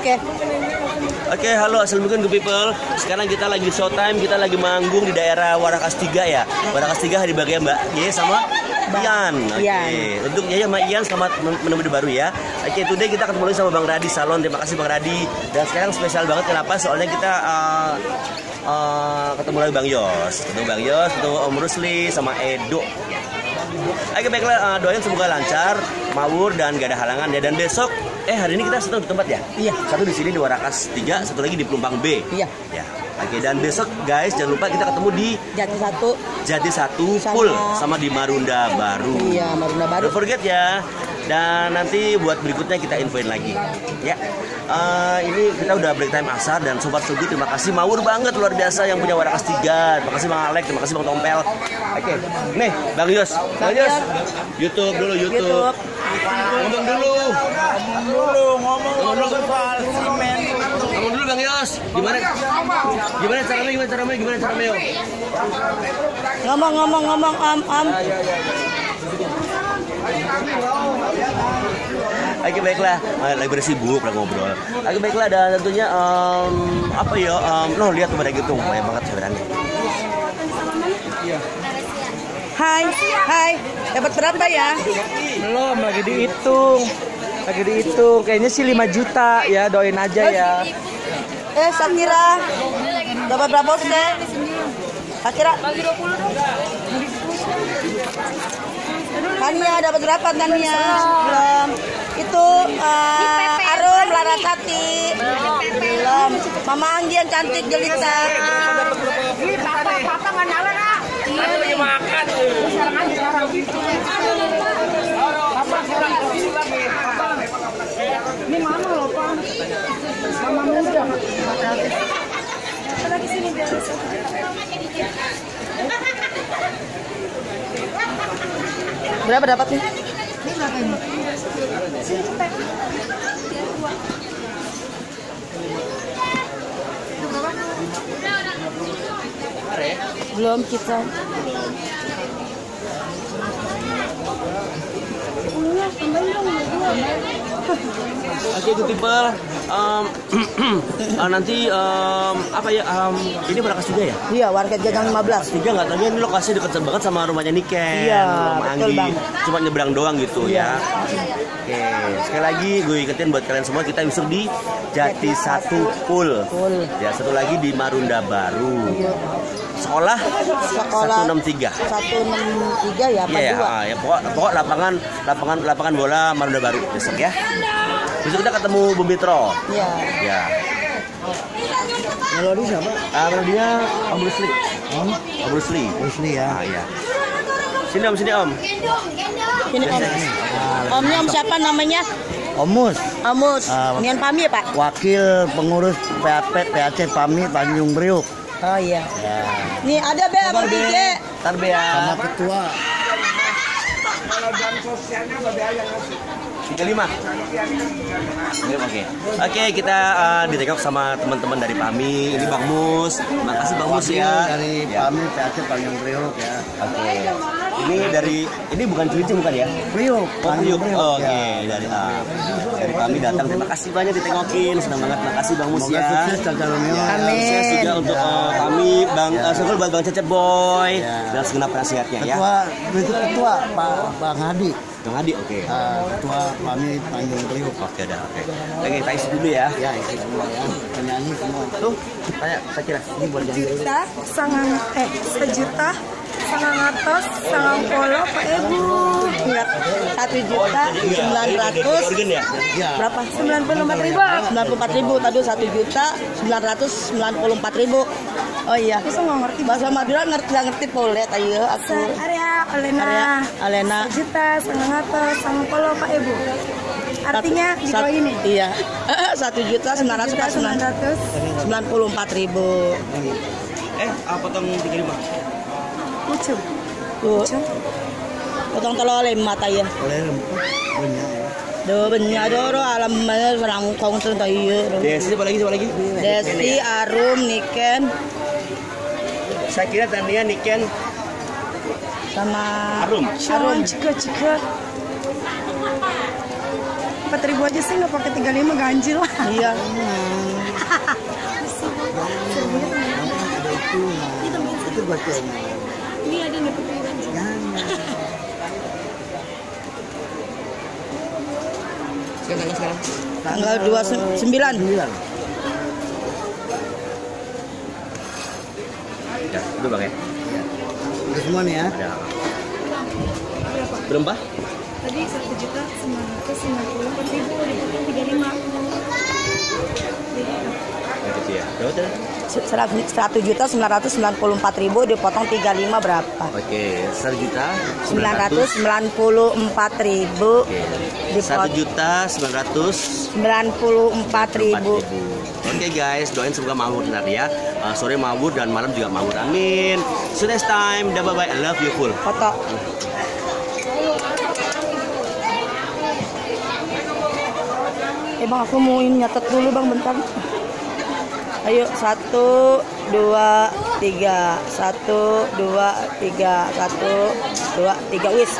Oke. Oke, halo Assalamualaikum good people. Sekarang kita lagi showtime, kita lagi manggung di daerah Warakas 3 ya. Warakas 3 hari bagian Mbak Ye sama Ian. Oke. Ian. Untuk Yaya sama Ian selamat men- menemui baru ya. Oke, today kita ketemu lagi sama Bang Radi Salon. Terima kasih Bang Radi. Dan sekarang spesial banget kenapa? Soalnya kita uh, uh, ketemu lagi Bang Yos. Ketemu Bang Yos, ketemu Om Rusli sama Edo. Oke baiklah uh, doain semoga lancar, mawur dan gak ada halangan ya. Dan besok eh hari ini kita satu di tempat ya? Iya. Satu di sini di Warakas 3, satu lagi di Pelumpang B. Iya. Ya. Oke dan besok guys jangan lupa kita ketemu di Jati satu. Jati Satu Sama- Full sama di Marunda Baru. Iya, Marunda Baru. Don't forget ya. Dan nanti buat berikutnya kita infoin lagi. Ya. Eh, ini kita udah break time asar dan sobat sugi terima kasih mawur banget luar biasa yang punya Warakas 3. Terima kasih Bang Alek, terima kasih Bang Tompel. Oke. Nih, Bang Yos. Bang. Yos. YouTube dulu, YouTube. YouTube. Ngomong dulu. Dulu ngomong dulu soal simen Ngomong dulu Bang Yos. Gimana? Gimana caranya? Gimana caranya? Gimana caranya? Ngomong ngomong ngomong om om. Oke baiklah, Eh, lagi bersibuk lagi ngobrol. Oke baiklah dan tentunya em, apa ya? Um, no lihat pada gitu banyak banget sebenarnya. Hai, hai. Dapat berapa ya? belum lagi dihitung lagi dihitung kayaknya sih 5 juta ya doain aja ya Eh, Sakira. Dapat berapa sih? Sakira. Bagi 20 Tania dapat berapa Tania? Belum. Itu eh, Arum Larasati. Belum. Mama Anggi yang cantik jelita. Berapa dapatnya? Belum kita. Oke good people, em, eh, nanti em, apa ya? em, ini berangkas juga ya? Iya, warga Jagang 15. Tiga nggak tahu ini lokasi deket banget sama rumahnya Niken, Iya, rumah betul, Anggi. Bang. Cuma nyebrang doang gitu ya. Oke, sekali lagi gue ingetin buat kalian semua kita besok di Jati Satu. Full. Ya satu lagi di Marunda Baru. Sekolah, Sekolah 163. 163 ya, apa Iya, dua? ah, ya pokok, pokok lapangan lapangan lapangan bola Marunda Baru besok ya. Besok kita ketemu Bumitro. Iya. Ya. melodi siapa Ah, dia Om Rusli. om Om Rusli. Rusli Ah, ya iya. Sini Om, sini Om. Ini Om. Omnya Om siapa namanya? Omus Amus. Ah, Nian Pami ya, Pak? wakil pengurus PAP PAC PAMI Tanjung Priuk Oh iya. ya Nih ada Be Abang DJ. Ntar Be ya. sama ketua 35 Oke, Oke, Oke, kita uh, ditengok sama teman-teman dari PAMI. Ini Bang Mus. Makasih Bang Mus ya. dari Ya. PAMI PAC Tanjung Priuk ya Oke. Ini dari ini bukan Cilincing bukan ya? Priuk Oh, Oh, Oke, ya dari ah, dari kami datang. Terima kasih banyak ditengokin. Senang banget. Makasih Bang Mus semoga ya. sukses Ya, Amin. Sukses juga untuk Ya. uh, kami, Bang Ya. uh, buat Bang Cecep Boy Ya. dan segenap nasihatnya ya. ketua ketua Pak Bang Hadi Bang Adi, oke. Ah, ketua PAMI Tanjung Priuk Oke, udah, oke. Oke, kita isi dulu ya. ya isi semua ya penyanyi semua Tuh, tanya, saya kira ini buat jangan juta sangang eh sejuta sangang atas sangang polo pak ibu Enggak. Satu juta sembilan ratus ya? ya berapa? sembilan puluh empat ribu Sembilan puluh empat ribu. Tadi satu juta sembilan ratus sembilan puluh empat ribu. Oh iya. bisa nggak ngerti Bahasa Madura ngerti nggak ngerti boleh ayo aku. area Alena Area Alena. sangang atas sangang polo pak ibu artinya di Sat- bawah ini Iya. Satu juta sembilan ratus juta sembilan ratus sembilan puluh empat ribu. Eh, apa potong 35? lucu Tuh. Potong telur lima ya. oleh rempah punya ya Do benya doro alam mana serangkong tuh tayo. Desi, siapa lagi, siapa lagi? Desi, Arum, Niken, Saya kira Tania Niken sama Arum. Arum juga juga empat ribu aja sih nggak pakai 35 ganjil lah. Iya. Itu buat. Ini ada nih. Sekarang tanggal sekarang. Tanggal 29. Bilang. Itu bang ya. Udah semua nih ya. Ya. Berapa? Tadi satu juta sembilan ratus sembilan puluh empat ribu dipotong tiga lima. Ya. Seratus juta sembilan ratus sembilan puluh empat ribu dipotong tiga lima berapa? Oke, satu juta Sembilan ratus sembilan puluh empat ribu. Satu juta sembilan ratus sembilan puluh empat ribu. Oke guys, doain semoga mabur ntar ya. Uh, sore mabur dan malam juga mabur. Amin. So next time, dah bye bye. I love you full. Foto. Eh bang aku mau nyatet dulu bang bentar. Ayo satu dua tiga satu dua tiga satu dua tiga wis